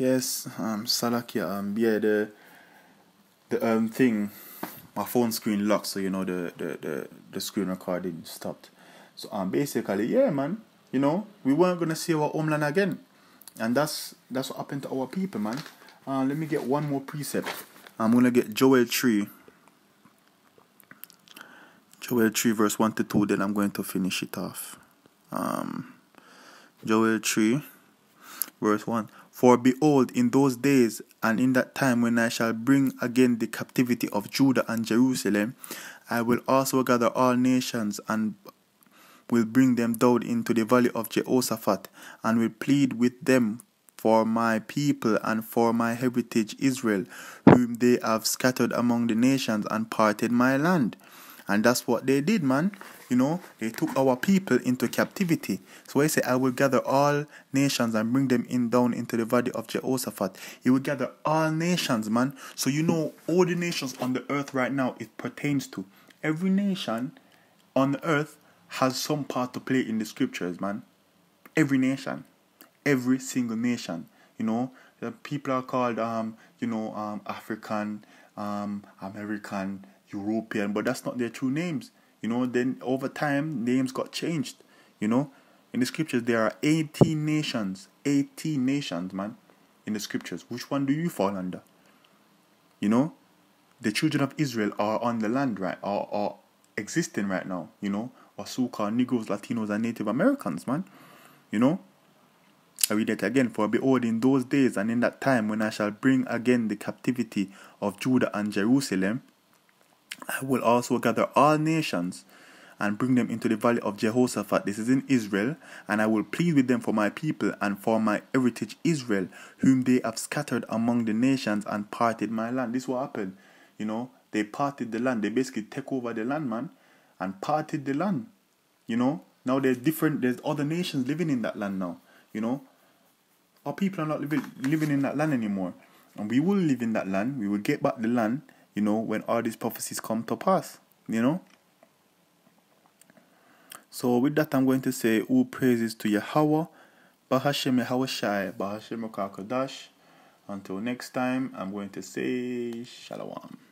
Yes, um, Salakia, um, yeah, the the um thing, my phone screen locked, so you know the the the, the screen recording stopped. So um, basically, yeah, man, you know, we weren't gonna see our homeland again, and that's that's what happened to our people, man. Uh, let me get one more precept. I'm gonna get Joel three. Joel 3 verse 1 to 2 then I'm going to finish it off um, Joel 3 verse 1 For behold, in those days and in that time when I shall bring again the captivity of Judah and Jerusalem, I will also gather all nations and will bring them down into the valley of Jehoshaphat and will plead with them for my people and for my heritage Israel, whom they have scattered among the nations and parted my land. And that's what they did, man. You know, they took our people into captivity. So I say, I will gather all nations and bring them in down into the valley of Jehoshaphat. He will gather all nations, man. So you know, all the nations on the earth right now it pertains to. Every nation on the earth has some part to play in the scriptures, man. Every nation, every single nation. You know, the people are called, um, you know, um, African, um, American, European, but that's not their true names. You know, then over time, names got changed. You know, in the scriptures, there are 18 nations. 18 nations, man, in the scriptures. Which one do you fall under? You know, the children of Israel are on the land, right? Are, are existing right now, you know, called Negroes, Latinos, and Native Americans, man. You know, I read it again. For behold, in those days and in that time when I shall bring again the captivity of Judah and Jerusalem, I will also gather all nations and bring them into the valley of Jehoshaphat. This is in Israel, and I will plead with them for my people and for my heritage Israel, whom they have scattered among the nations and parted my land. This will happen. You know, they parted the land. They basically take over the land, man, and parted the land. You know, now there's different, there's other nations living in that land now. You know, our people are not living living in that land anymore, and we will live in that land. We will get back the land you know, when all these prophecies come to pass, you know. So with that, I'm going to say, all praises to Yahweh, Bahashem Yahweh Bahashem Kakadash. Until next time, I'm going to say Shalom.